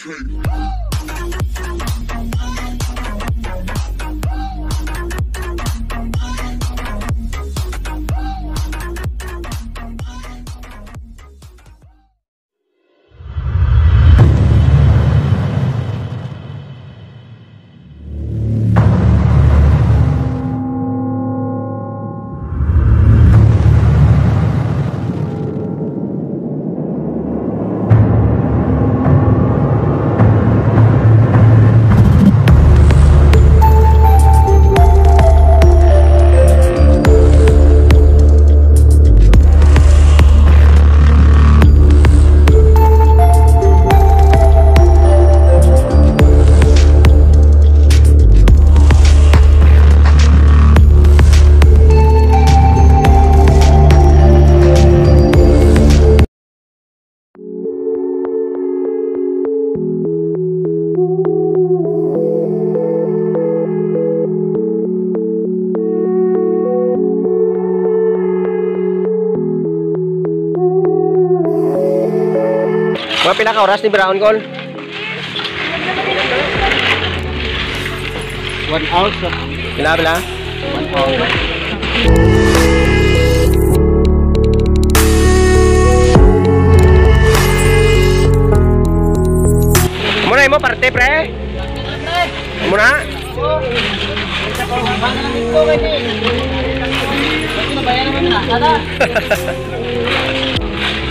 K. pila ka oras ni Brown Call? One hour sa Pila pila? one hour. Muna mo parte pre? Muna?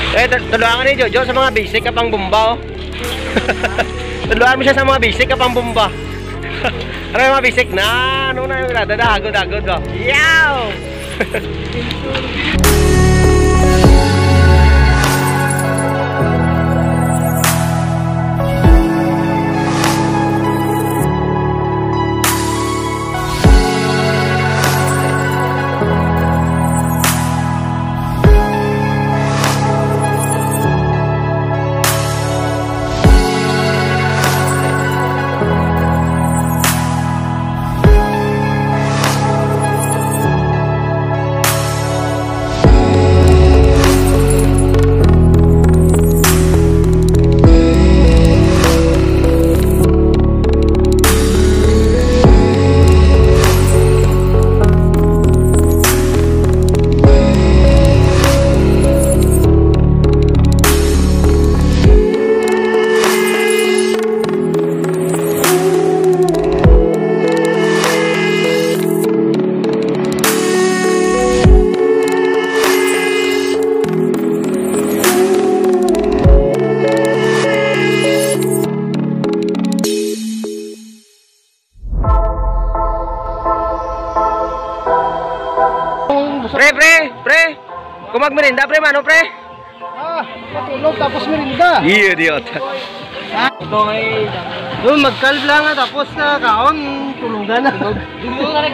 Eh, tul- tulungan ni Jojo sa mga basic ka pang bumba, oh. tulungan mo siya sa mga basic ka pang bumba. ano yung mga basic na? Ano na yung dadagod, dagod ko? Yow! Kung magmerinda, pre, mano, pre? Ah, matulog tapos merinda. Iya, idiot. Ito ay doon magkalb lang ah, tapos na kaon tulugan na. Dumulo na rin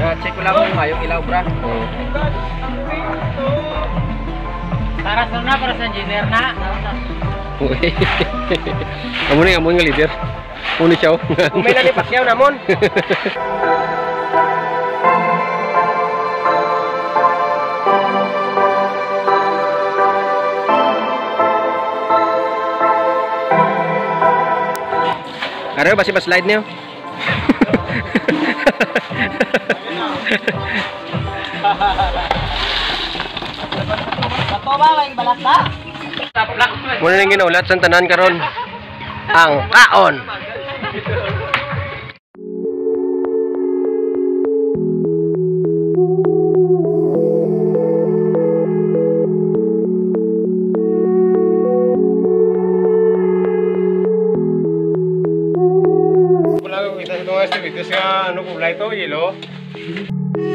check ko lang kung mayong ilaw, bra. Para sa na para sa engineer na. Uy. Kamu nih kamu nga leader. Uni siya. may nalipat siya namon. Araw basi ba slide niyo? Muna nang ginaulat sa tanan karon. Ang kaon. Wala ko kita este video sa ano kulay. you.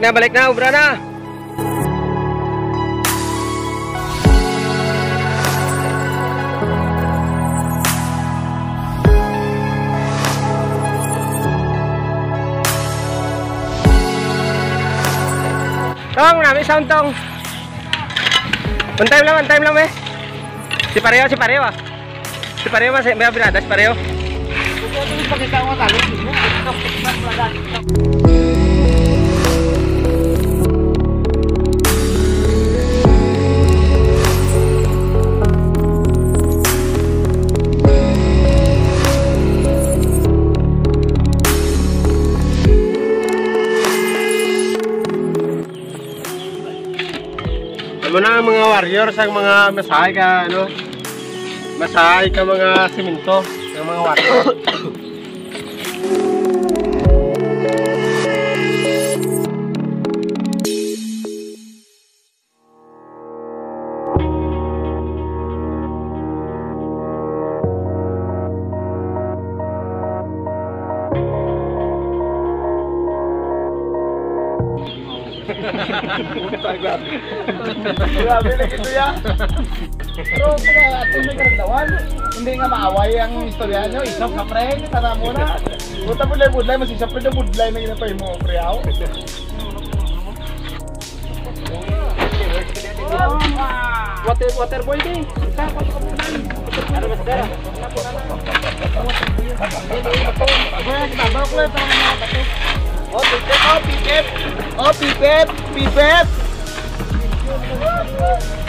Balik na, balik na, ubra na. Tong, nami sound tong. One time lang, one lang, eh. Si Pareo, si Pareo, ah. Si Pareo, mas, may si Pareo. Ano na ang mga warriors, ang mga masahay ka, ano? Masahay ka mga simento, ang mga warrior. Grabe na ito ya. Pero pala ating may karagdawan. Hindi nga maaway ang istorya nyo. Isap ka pre, tara muna. Buta budlay-budlay, masisap pre na budlay na ginapay mo, pre ako. Water water boy din. Isa ko sa kapunan. Ano ba sa Oh, pipet, oh, pipet. Oh, pipet, pipet. Uhul!